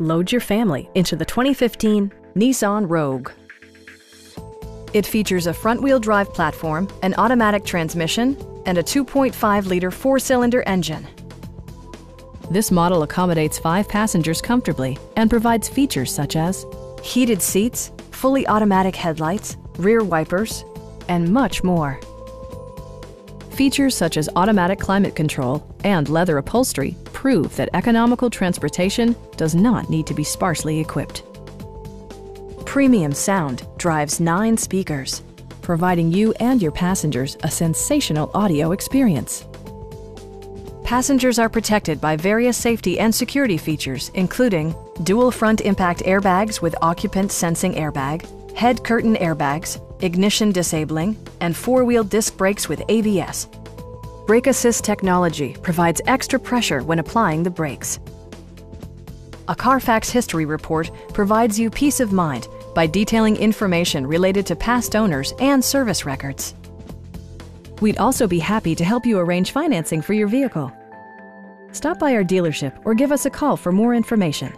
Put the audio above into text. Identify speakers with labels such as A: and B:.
A: Load your family into the 2015 Nissan Rogue. It features a front-wheel drive platform, an automatic transmission, and a 2.5-liter four-cylinder engine. This model accommodates five passengers comfortably and provides features such as heated seats, fully automatic headlights, rear wipers, and much more. Features such as automatic climate control and leather upholstery prove that economical transportation does not need to be sparsely equipped. Premium sound drives nine speakers, providing you and your passengers a sensational audio experience. Passengers are protected by various safety and security features, including dual front impact airbags with occupant sensing airbag, head curtain airbags, ignition disabling, and four-wheel disc brakes with ABS. Brake Assist technology provides extra pressure when applying the brakes. A Carfax history report provides you peace of mind by detailing information related to past owners and service records. We'd also be happy to help you arrange financing for your vehicle. Stop by our dealership or give us a call for more information.